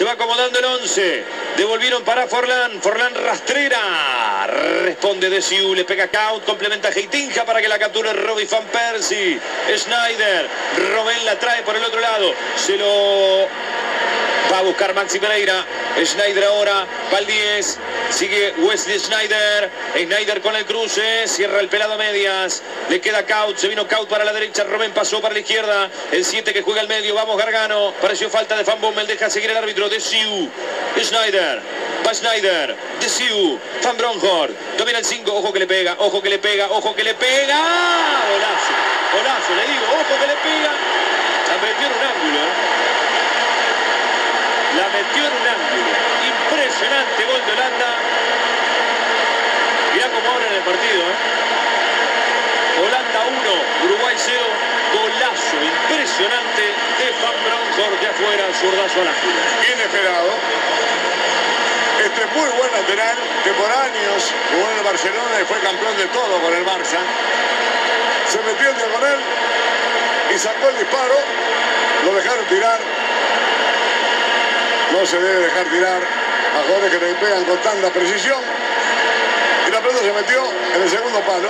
Se va acomodando el 11. Devolvieron para Forlán. Forlán rastrera. Responde de Siu. Le pega Kaut. Complementa Heitinja para que la capture Robbie Van Persie. Schneider. Robén la trae por el otro lado. Se lo va a buscar Maxi Pereira. Schneider ahora. Va al 10. Sigue Wesley Schneider. Schneider con el cruce. Cierra el pelado a medias. Le queda Kaut. Se vino Kaut para la derecha. Robén pasó para la izquierda. El 7 que juega el medio. Vamos Gargano. Pareció falta de Van Bommel. Deja seguir el árbitro de Siu. Schneider. Va Schneider. De Siu. Van Bronhorst. Domina el 5. Ojo que le pega. Ojo que le pega. Ojo que le pega. Golazo. Golazo. Le digo. Ojo que le pega. La metió en un ángulo. La metió en un ángulo. Impresionante gol de Holanda. Mirá cómo abren el partido. ¿eh? Holanda 1, Uruguay 0. Golazo impresionante de Van Bronkhorst de afuera, Bien esperado. Este es muy buen lateral que por años jugó en el Barcelona y fue campeón de todo con el Barça. Se metió en diagonal y sacó el disparo. Lo dejaron tirar. No se debe dejar tirar a jugadores que le pegan con tanta precisión. Y la pelota se metió en el segundo palo.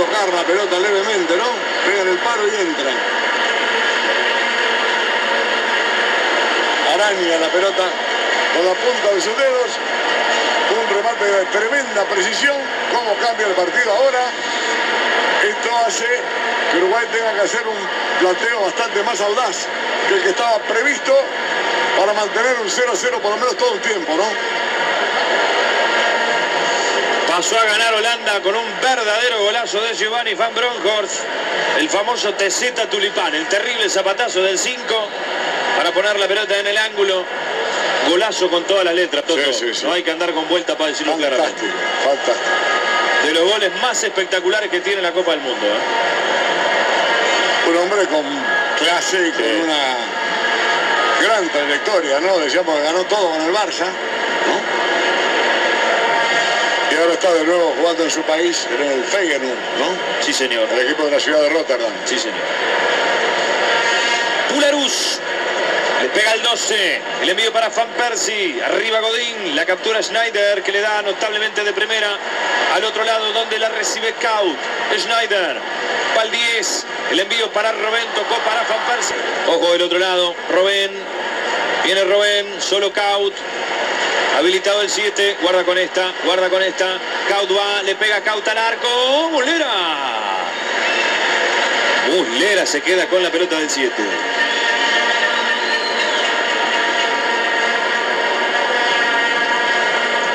Tocar la pelota levemente, ¿no? Pega en el palo y entra. Araña la pelota con la punta de sus dedos. Un remate de tremenda precisión. ¿Cómo cambia el partido ahora? Esto hace que Uruguay tenga que hacer un planteo bastante más audaz que el que estaba previsto para mantener un 0-0 por lo menos todo el tiempo, ¿no? Pasó a ganar Holanda con un verdadero golazo de Giovanni Van Bronckhorst. El famoso TZ Tulipán, el terrible zapatazo del 5 para poner la pelota en el ángulo. Golazo con todas las letras, Toto. Sí, sí, sí. No hay que andar con vuelta para decirlo claramente. Fantástico, fantástico. De los goles más espectaculares que tiene la Copa del Mundo. ¿eh? Un hombre con clase y con una gran trayectoria, ¿no? Decíamos que ganó todo con el Barça, ahora está de nuevo jugando en su país, en el Feyenoord, ¿no? Sí, señor. El equipo de la ciudad de Rotterdam. Sí, señor. Pularus. Le pega el 12. El envío para Van Persie. Arriba Godín. La captura Schneider que le da notablemente de primera. Al otro lado donde la recibe Kaut. Schneider. Va al 10. El envío para Robén. Tocó para Van Persie. Ojo del otro lado. Robén. Viene Robén. Solo Kaut. Habilitado el 7. Guarda con esta. Guarda con esta. Kaut va. Le pega Kaut al arco. Mulera. Muslera se queda con la pelota del 7.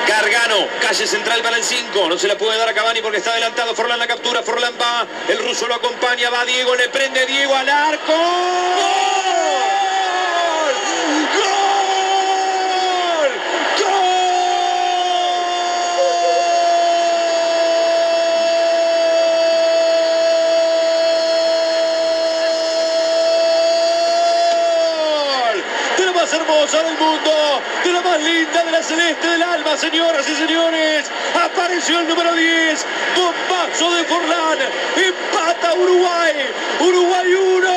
Gargano, calle central para el 5. No se la puede dar a Cavani porque está adelantado. Forlán la captura. Forlán va. El ruso lo acompaña. Va Diego. Le prende Diego al arco. ¡Gol! ¡Gol! De la más hermosa del mundo, de la más linda de la celeste del alma, señoras y señores. Apareció el número 10, bombazo de Forlán, empata Uruguay, Uruguay 1,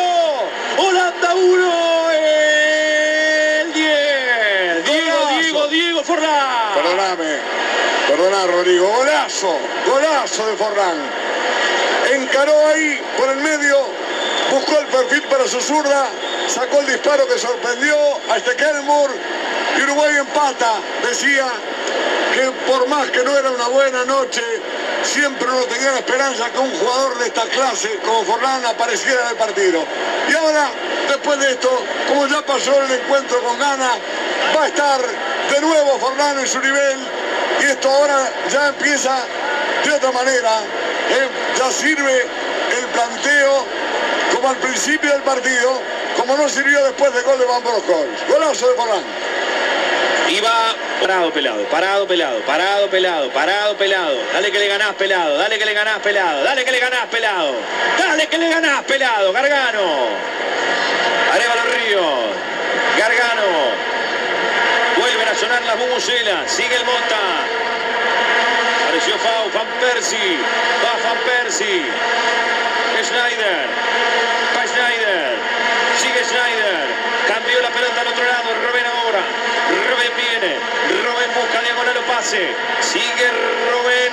Holanda 1, el 10. Diego. Diego, Diego Forlán. Perdóname, perdona Rodrigo, golazo, golazo de Forlán. Encaró ahí por el medio, buscó el perfil para su zurda, sacó el disparo que sorprendió a este Kelmur y Uruguay empata. Decía que por más que no era una buena noche, siempre uno tenía la esperanza que un jugador de esta clase como Forlán apareciera en el partido. Y ahora, después de esto, como ya pasó el encuentro con Ghana, va a estar de nuevo Forlán en su nivel y esto ahora ya empieza de otra manera. ¿eh? Ya sirve el planteo como al principio del partido, como no sirvió después del gol de Van Bronckhorst. Golazo de Forlán. Y va parado pelado, parado pelado, parado pelado, parado pelado. Dale que le ganás pelado, dale que le ganás pelado, dale que le ganás pelado, dale que le ganás pelado, Gargano. Arevalo Ríos, Gargano. Vuelven a sonar las bubucelas, sigue el Monta. Apareció Fau, Van Persie, va Van Persie. Schneider, Sigue Robén.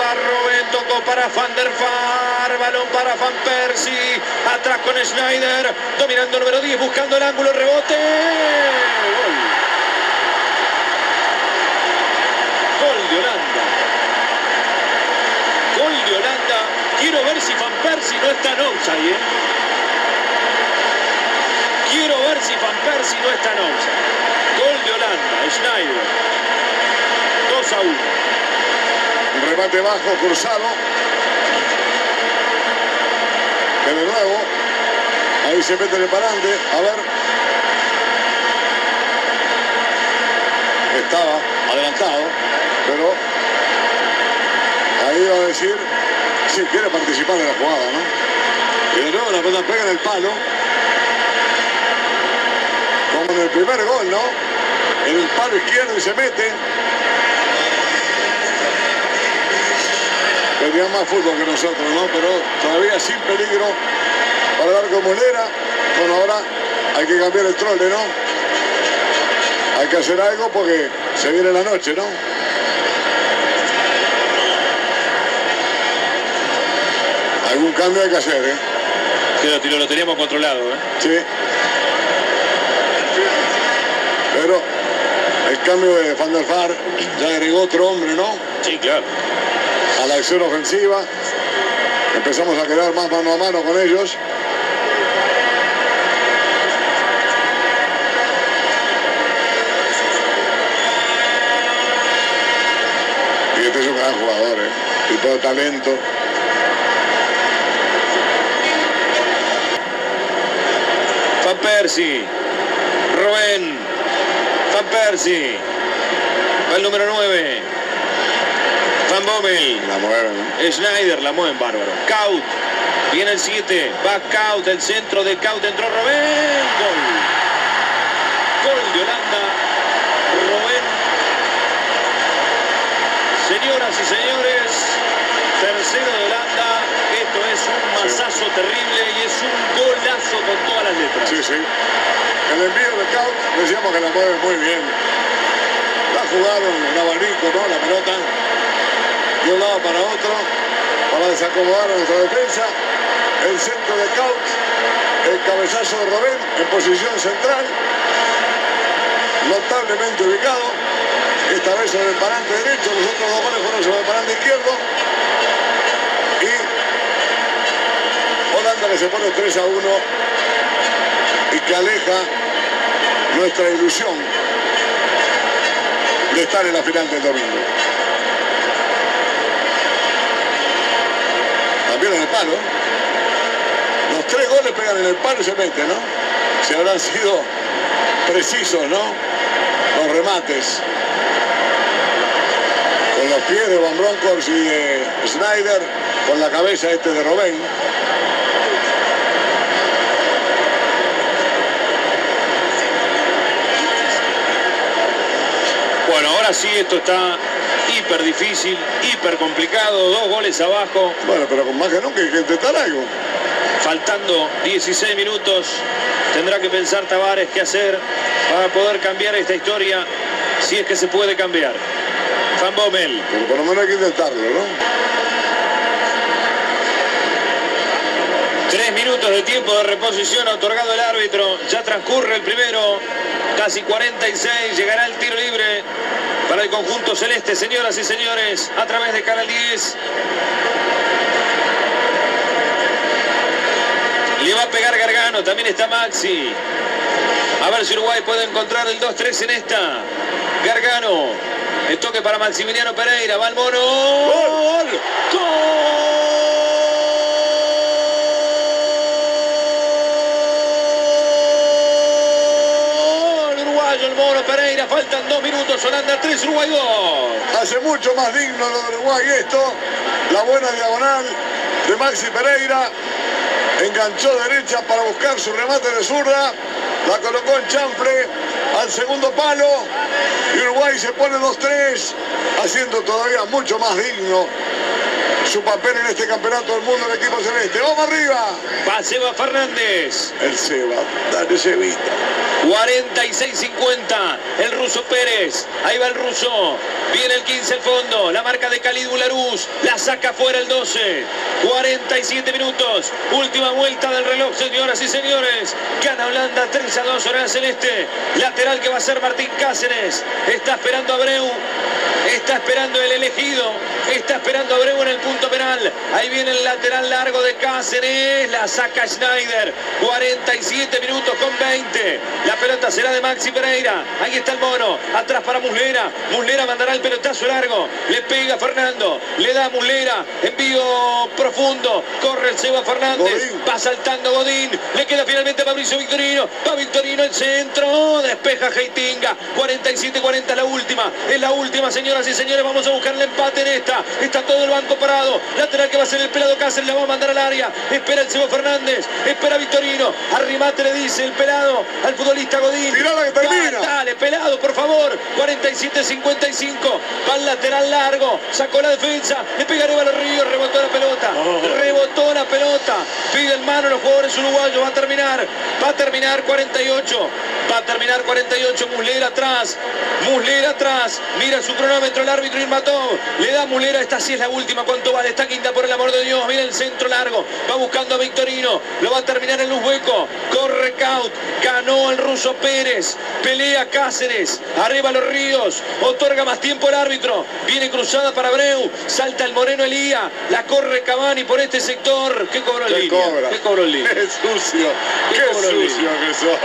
Va Robén, tocó para Van der Far. Balón para Van Persie. Atrás con Schneider. Dominando número 10, buscando el ángulo, rebote. Gol. Gol de Holanda. Gol de Holanda. Quiero ver si Van Persie no está en offside, ¿eh? Quiero ver si Van Persie no está en offside. Gol de Holanda, Schneider. 2 a 1. Un remate bajo, cruzado. Que de nuevo, ahí se mete el parante. A ver. Estaba adelantado, pero ahí va a decir si quiere participar de la jugada, ¿no? Y de nuevo la pelota pega en el palo. Como en el primer gol, ¿no? En el palo izquierdo y se mete. Tenía más fútbol que nosotros, ¿no? Pero todavía sin peligro para dar como Molera. Bueno, ahora hay que cambiar el trole, ¿no? Hay que hacer algo porque se viene la noche, ¿no? Algún cambio hay que hacer, ¿eh? Tiro, lo teníamos controlado, ¿eh? Sí. Pero el cambio de Van der Vaart ya agregó otro hombre, ¿no? Sí, claro. La acción ofensiva. Empezamos a quedar más mano a mano con ellos. Y este es un gran jugador, ¿eh? Tipo de talento. Van Persie. Robén. Van Persie. Va el número 9. La mueven, ¿no? Schneider la mueven bárbaro. Kaut. Viene el 7. Va Kaut. El centro de Kaut. Entró Robén. Gol. Gol de Holanda. Robén. Señoras y señores. Tercero de Holanda. Esto es un masazo terrible y es un golazo con todas las letras. Sí, sí. El envío de Kaut, decíamos que la mueve muy bien. La jugaron en abanico, ¿no? La pelota de un lado para otro para desacomodar a nuestra defensa. El centro de Kaut, el cabezazo de Robén en posición central. Notablemente ubicado. Esta vez sobre el parante derecho, los otros dos goles fueron sobre el parante izquierdo. Y Holanda que se pone 3 a 1 y que aleja nuestra ilusión de estar en la final del domingo. El palo. Los tres goles pegan en el palo y se meten, ¿no? Si habrán sido precisos, ¿no? Los remates. Con los pies de Van Bronckhorst y de Snyder, con la cabeza este de Robén. Bueno, ahora sí esto está hiper difícil, hiper complicado, dos goles abajo, Bueno, pero con más que nunca hay que intentar algo. faltando 16 minutos. Tendrá que pensar Tavares qué hacer para poder cambiar esta historia, si es que se puede cambiar. Van Bommel, Pero por lo menos hay que intentarlo, ¿no? tres minutos de tiempo de reposición otorgado el árbitro. Ya transcurre el primero, casi 46, llegará el tiro libre para el conjunto celeste, señoras y señores, a través de Canal 10. Le va a pegar Gargano, también está Maxi. A ver si Uruguay puede encontrar el 2-3 en esta. Gargano, el toque para Maximiliano Pereira, va el mono. ¡Gol! ¡Gol! Uruguayo, el mono Pereira, faltan dos minutos, Holanda 3, Uruguay 2. Hace mucho más digno lo de Uruguay esto. La buena diagonal de Maxi Pereira. Enganchó derecha para buscar su remate de zurda. La colocó en chample al segundo palo. Y Uruguay se pone 2-3, haciendo todavía mucho más digno su papel en este campeonato del mundo del equipo celeste. ¡Vamos arriba! Va Seba Fernández. El Seba, dale Sebita. 46-50. El ruso Pérez. Ahí va el ruso. Viene el 15 al fondo. La marca de Khalid Bularuz. La saca fuera el 12. 47 minutos. Última vuelta del reloj, señoras y señores. Gana Holanda 3 a 2 hora celeste. Lateral que va a ser Martín Cáceres. Está esperando a Breu. Está esperando el elegido. Está esperando a Abreu en el punto penal. Ahí viene el lateral largo de Cáceres. La saca Schneider. 47 minutos con 20. La pelota será de Maxi Pereira. Ahí está el mono. Atrás para Muslera. Muslera mandará el pelotazo largo. Le pega Fernando. Le da Muslera. Envío profundo. Corre el Seba Fernández. Va saltando Godín. Le queda finalmente a Mauricio Victorino. Va Victorino el centro. Despeja Heitinga. 47-40 la última. Es la última, señoras y señores. Vamos a buscar el empate en esta. Está todo el banco parado. Lateral que va a ser el pelado Cáceres. Le va a mandar al área. Espera el Seba Fernández. Espera Victorino. Arrimate le dice el pelado al futbolista Godín. Tirala que termina. Dale, pelado, por favor. 47-55. Va al lateral largo. Sacó la defensa. Le pegaré a los ríos. Rebotó la pelota. Rebotó la pelota. Pide el mano los jugadores uruguayos. Va a terminar. Va a terminar 48. Va a terminar 48. Muslera atrás. Muslera atrás. Mira su cronómetro el árbitro Irmatov. Le da Muslera. Esta sí es la última. ¿Cuánto vale? Está quinta por el amor de Dios. Mira el centro largo. Va buscando a Victorino. Lo va a terminar en luz hueco. Corre Caut. Ganó el ruso Pérez. Pelea Cáceres. Arriba los ríos. Otorga más tiempo el árbitro. Viene cruzada para Breu. Salta el Moreno Elía. La corre Cavani por este sector. ¿Qué cobró el ¿Qué línea? cobra? ¿Qué cobró el línea? Qué sucio. ¿Qué Qué cobró el sucio que sos.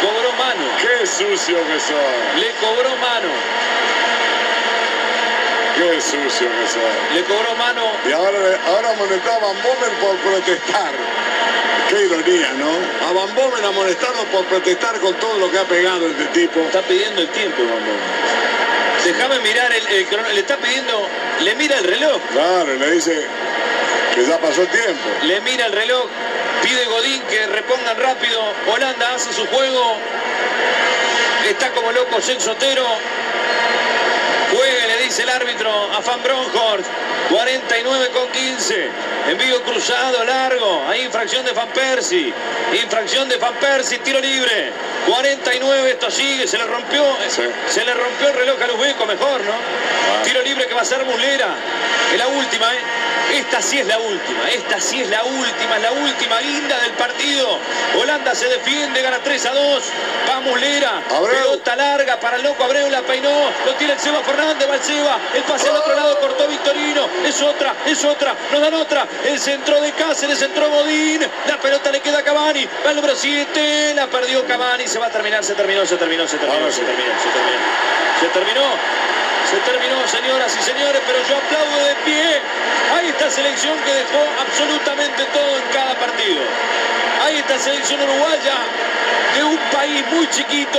Cobró mano. Qué sucio que sos. Le cobró mano. Qué sucio que sos. Le cobró mano. Y ahora, ahora amonestaba a Van por protestar. Qué ironía, ¿no? A Van Bommel amonestarlo por protestar con todo lo que ha pegado este tipo. Está pidiendo el tiempo, Bambón. Déjame mirar el, el Le está pidiendo. Le mira el reloj. Claro, le dice que ya pasó el tiempo. Le mira el reloj. Pide Godín que repongan rápido. Holanda hace su juego. Está como loco Sensotero. Juegue, le dice el árbitro a Van Bronhorst. 49 con 15. Envío cruzado, largo. Hay infracción de Van Persie. Infracción de Van Persie, tiro libre. 49, esto sigue, se le rompió. Sí. Se le rompió el reloj a Luzbeco, mejor, ¿no? Ah. Tiro libre que va a ser Muslera. Es la última, ¿eh? Esta sí es la última, esta sí es la última, es la última guinda del partido. Holanda se defiende, gana 3 a 2. Va Muslera, Abreu. pelota larga para el loco Abreu, la peinó, lo tiene el Seba Fernández, va el Seba, el pase al otro lado, cortó Victorino, es otra, es otra, nos dan otra, el centro de Cáceres, entró Godín, la pelota le queda a Cavani, va el número 7, la perdió Cavani, se va a terminar, se terminó, se terminó, se terminó, se terminó, se terminó, se terminó. Se terminó, señoras y señores, pero yo aplaudo de pie a esta selección que dejó absolutamente todo en cada partido. A esta selección uruguaya de un país muy chiquito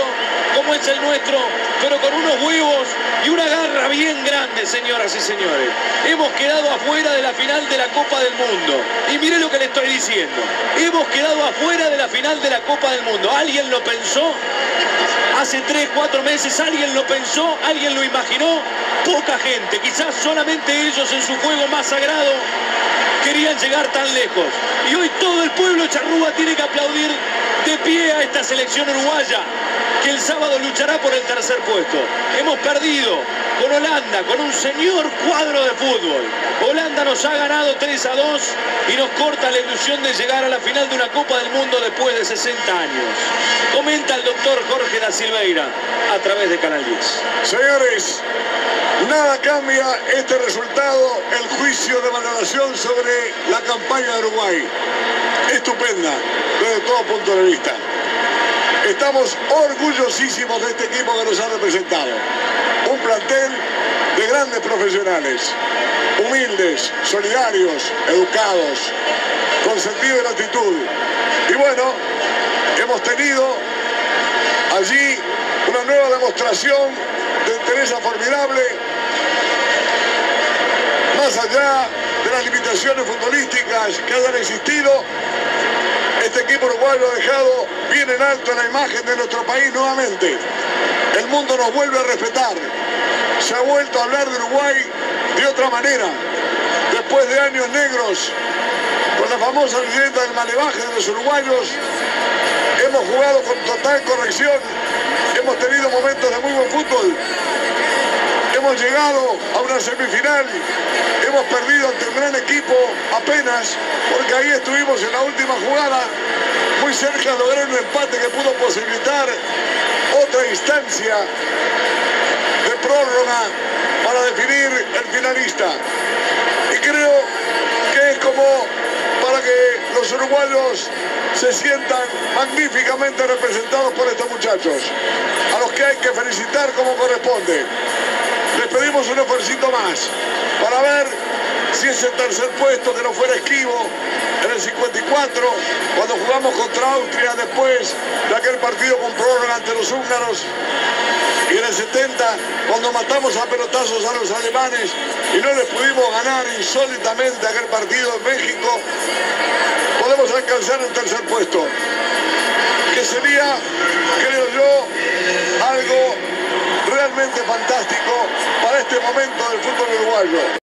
como es el nuestro, pero con unos huevos y una garra bien grande, señoras y señores. Hemos quedado afuera de la final de la Copa del Mundo. Y mire lo que le estoy diciendo. Hemos quedado afuera de la final de la Copa del Mundo. ¿Alguien lo pensó? Hace tres, cuatro meses alguien lo pensó, alguien lo imaginó. Poca gente, quizás solamente ellos en su juego más sagrado querían llegar tan lejos. Y hoy todo el pueblo charrúa tiene que aplaudir de pie a esta selección uruguaya, que el sábado luchará por el tercer puesto. Hemos perdido con Holanda, con un señor cuadro de fútbol. Holanda nos ha ganado 3 a 2 y nos corta la ilusión de llegar a la final de una Copa del Mundo después de 60 años. Comenta el doctor Jorge da Silveira a través de Canal 10. Señores, nada cambia este resultado, el juicio de valoración sobre la campaña de Uruguay. Estupenda, desde todo punto de vista. Estamos orgullosísimos de este equipo que nos ha representado. Un plantel de grandes profesionales, humildes, solidarios, educados, con sentido de gratitud. Y bueno, hemos tenido allí una nueva demostración de entereza formidable, más allá las limitaciones futbolísticas que hayan existido, este equipo uruguayo ha dejado bien en alto la imagen de nuestro país nuevamente. El mundo nos vuelve a respetar. Se ha vuelto a hablar de Uruguay de otra manera. Después de años negros, con la famosa leyenda del malevaje de los uruguayos, hemos jugado con total corrección, hemos tenido momentos de muy buen fútbol, hemos llegado a una semifinal, hemos perdido ante un gran equipo apenas, porque ahí estuvimos en la última jugada, muy cerca de lograr un empate que pudo posibilitar otra instancia de prórroga para definir el finalista. Y creo que es como para que los uruguayos se sientan magníficamente representados por estos muchachos, a los que hay que felicitar como corresponde. Les pedimos un esfuerzo más para ver si ese tercer puesto que no fuera esquivo en el 54, cuando jugamos contra Austria después de aquel partido con prórroga ante los húngaros, y en el 70, cuando matamos a pelotazos a los alemanes y no les pudimos ganar insólitamente aquel partido en México, podemos alcanzar el tercer puesto, que sería, creo yo, algo realmente fantástico para este momento del fútbol uruguayo.